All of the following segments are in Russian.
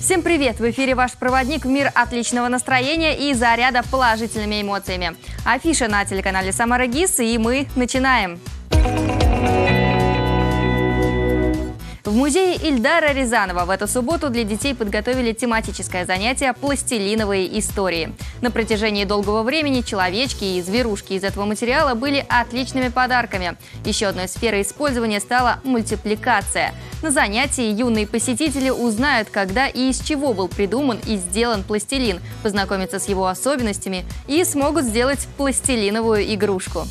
Всем привет! В эфире ваш проводник в мир отличного настроения и заряда положительными эмоциями. Афиша на телеканале Самара ГИС, и мы начинаем. В музее Ильдара Рязанова в эту субботу для детей подготовили тематическое занятие «Пластилиновые истории». На протяжении долгого времени человечки и зверушки из этого материала были отличными подарками. Еще одной сферой использования стала мультипликация. На занятии юные посетители узнают, когда и из чего был придуман и сделан пластилин, познакомятся с его особенностями и смогут сделать пластилиновую игрушку.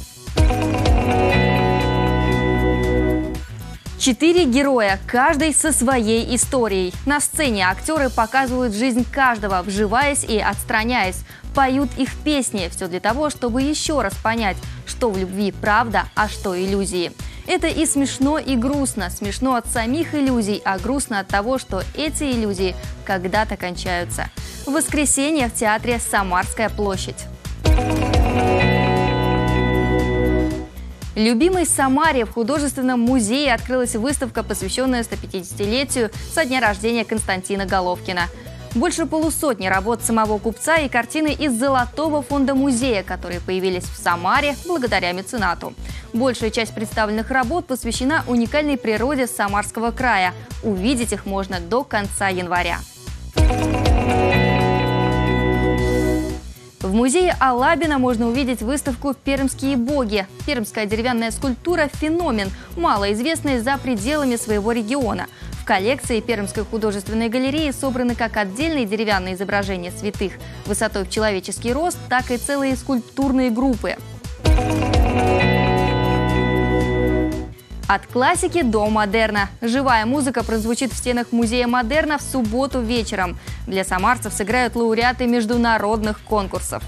Четыре героя, каждый со своей историей. На сцене актеры показывают жизнь каждого, вживаясь и отстраняясь. Поют их песни. Все для того, чтобы еще раз понять, что в любви правда, а что иллюзии. Это и смешно, и грустно. Смешно от самих иллюзий, а грустно от того, что эти иллюзии когда-то кончаются. В воскресенье в театре «Самарская площадь». Любимой Самаре в художественном музее открылась выставка, посвященная 150-летию со дня рождения Константина Головкина. Больше полусотни работ самого купца и картины из Золотого фонда музея, которые появились в Самаре благодаря меценату. Большая часть представленных работ посвящена уникальной природе Самарского края. Увидеть их можно до конца января. В музее Алабина можно увидеть выставку «Пермские боги». Пермская деревянная скульптура – феномен, малоизвестный за пределами своего региона. В коллекции Пермской художественной галереи собраны как отдельные деревянные изображения святых высотой в человеческий рост, так и целые скульптурные группы. От классики до модерна. Живая музыка прозвучит в стенах музея модерна в субботу вечером. Для самарцев сыграют лауреаты международных конкурсов.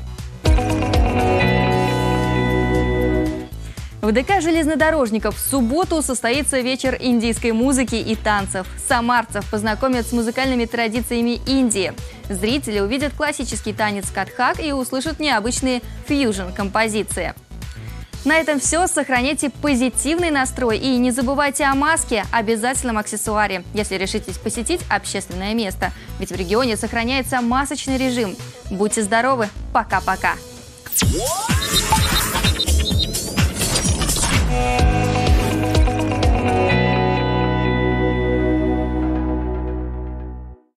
В ДК железнодорожников в субботу состоится вечер индийской музыки и танцев. Самарцев познакомят с музыкальными традициями Индии. Зрители увидят классический танец катхак и услышат необычные фьюжн-композиции. На этом все. Сохраняйте позитивный настрой и не забывайте о маске, обязательном аксессуаре, если решитесь посетить общественное место. Ведь в регионе сохраняется масочный режим. Будьте здоровы. Пока-пока. Yeah.